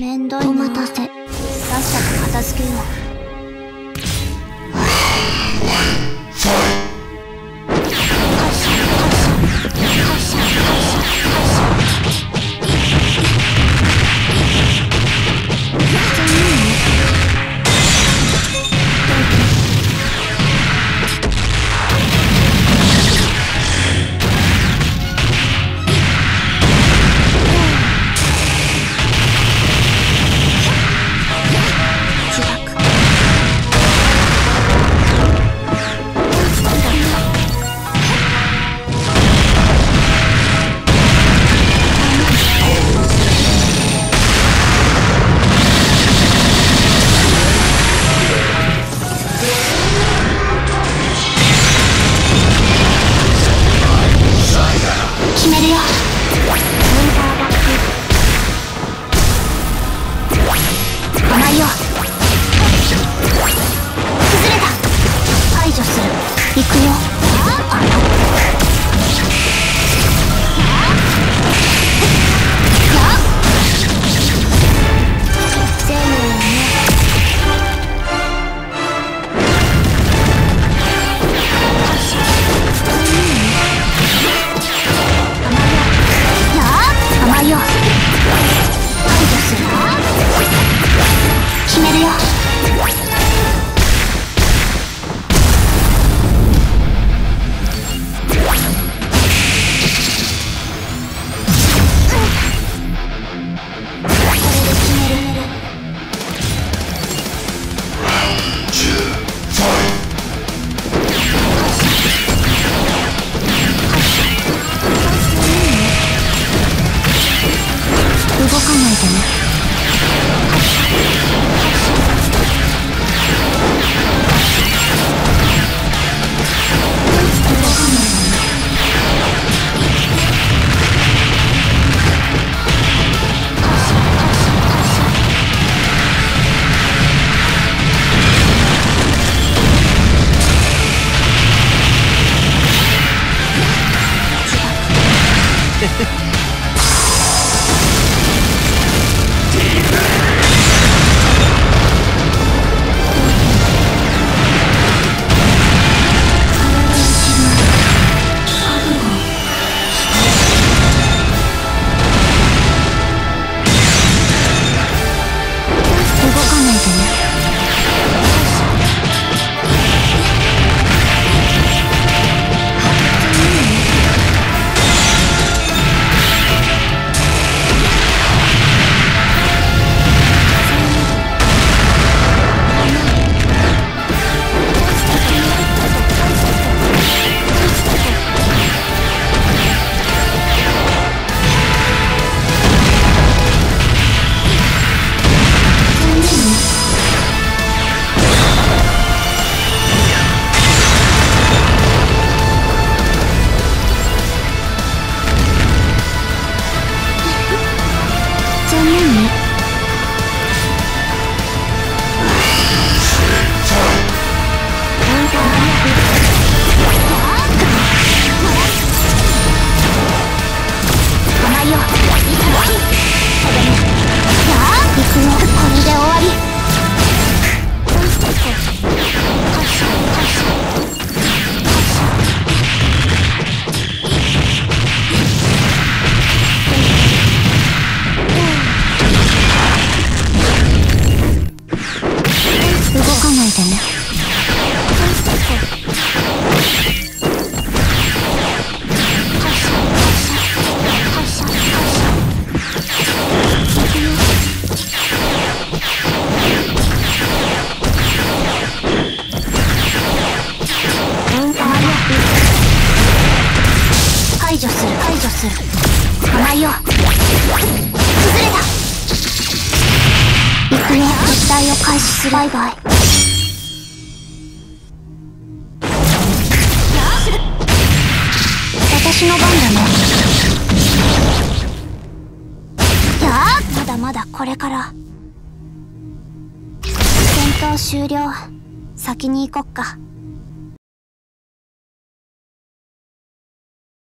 どいお待たせ。さっさと片付けようめるよ。する甘いよ崩れた行くよ撤退を開始するバイバイ私の番だね。やまだまだこれから戦闘終了先に行こっか